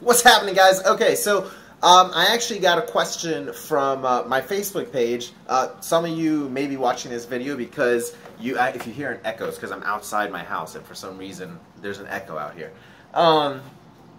What's happening, guys? Okay, so um, I actually got a question from uh, my Facebook page. Uh, some of you may be watching this video because you, uh, if you hear an echo, it's because I'm outside my house, and for some reason there's an echo out here. Um,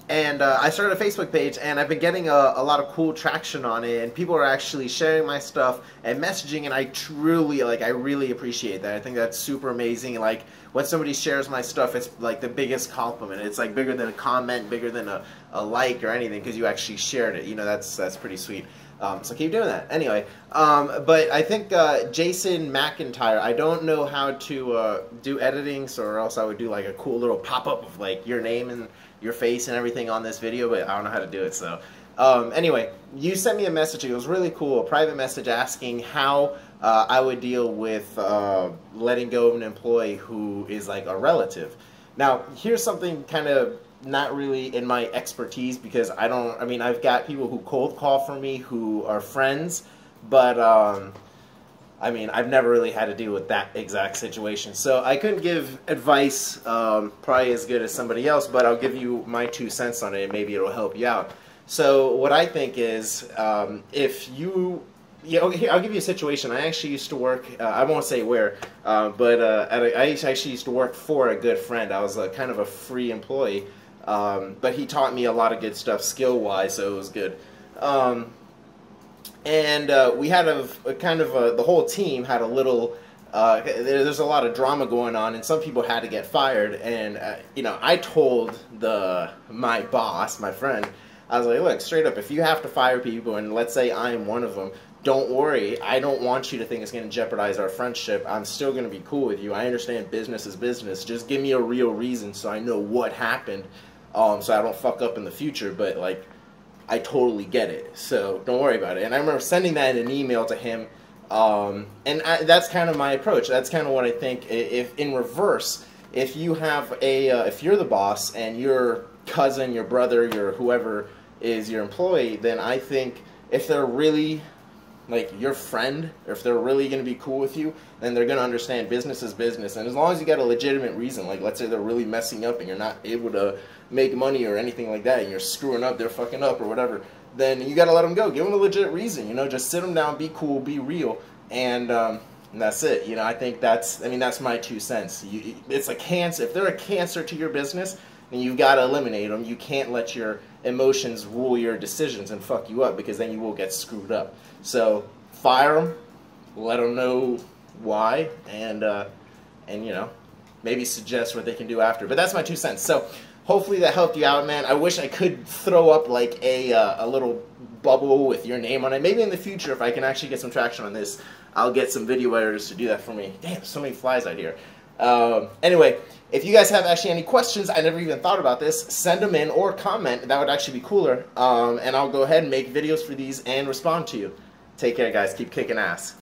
and uh, I started a Facebook page, and I've been getting a, a, lot of cool traction on it, and people are actually sharing my stuff and messaging, and I truly, like, I really appreciate that. I think that's super amazing. Like, when somebody shares my stuff, it's like the biggest compliment. It's like bigger than a comment, bigger than a, a like or anything, because you actually shared it. You know, that's that's pretty sweet. Um, so keep doing that. Anyway, um, but I think uh, Jason McIntyre, I don't know how to uh, do editing, so or else I would do like a cool little pop-up of like your name and your face and everything on this video, but I don't know how to do it, so. Um, anyway, you sent me a message, it was really cool, a private message asking how uh, I would deal with uh, letting go of an employee who is like a relative. Now, here's something kind of not really in my expertise because I don't, I mean, I've got people who cold call for me who are friends, but um, I mean, I've never really had to deal with that exact situation. So I couldn't give advice um, probably as good as somebody else, but I'll give you my two cents on it and maybe it'll help you out. So what I think is um, if you yeah, okay, I'll give you a situation. I actually used to work. Uh, I won't say where, uh, but uh, a, I actually used to work for a good friend. I was a, kind of a free employee, um, but he taught me a lot of good stuff skill wise, so it was good. Um, and uh, we had a, a kind of a, the whole team had a little. Uh, there's a lot of drama going on, and some people had to get fired. And uh, you know, I told the my boss, my friend, I was like, look, straight up, if you have to fire people, and let's say I am one of them, don't worry. I don't want you to think it's going to jeopardize our friendship. I'm still going to be cool with you. I understand business is business. Just give me a real reason so I know what happened, um, so I don't fuck up in the future. But like, I totally get it. So don't worry about it. And I remember sending that in an email to him, um, and I, that's kind of my approach. That's kind of what I think. If in reverse, if you have a, uh, if you're the boss and your cousin, your brother, your whoever is your employee, then I think if they're really like your friend, or if they're really going to be cool with you, then they're going to understand business is business. And as long as you got a legitimate reason, like let's say they're really messing up and you're not able to make money or anything like that, and you're screwing up, they're fucking up or whatever, then you got to let them go. Give them a legit reason, you know, just sit them down, be cool, be real, and, um, and that's it. You know, I think that's, I mean, that's my two cents. You, it's a cancer. If they're a cancer to your business, then you've got to eliminate them. You can't let your emotions rule your decisions and fuck you up because then you will get screwed up. So fire them, let them know why, and uh, and you know maybe suggest what they can do after. But that's my two cents. So hopefully that helped you out, man. I wish I could throw up like a uh, a little bubble with your name on it. Maybe in the future, if I can actually get some traction on this, I'll get some video editors to do that for me. Damn, so many flies out here. Um, anyway, if you guys have actually any questions, I never even thought about this, send them in or comment. That would actually be cooler. Um, and I'll go ahead and make videos for these and respond to you. Take care, guys. Keep kicking ass.